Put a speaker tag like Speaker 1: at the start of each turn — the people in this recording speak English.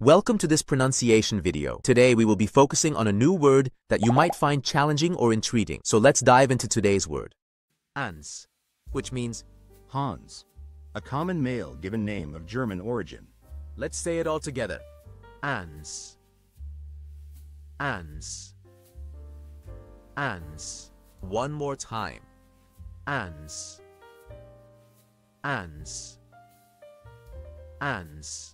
Speaker 1: Welcome to this pronunciation video. Today we will be focusing on a new word that you might find challenging or intriguing. So let's dive into today's word. Ans, which means,
Speaker 2: Hans, a common male given name of German origin.
Speaker 1: let's say it all together. Ans. Ans. Ans. One more time. Ans. Ans. Ans.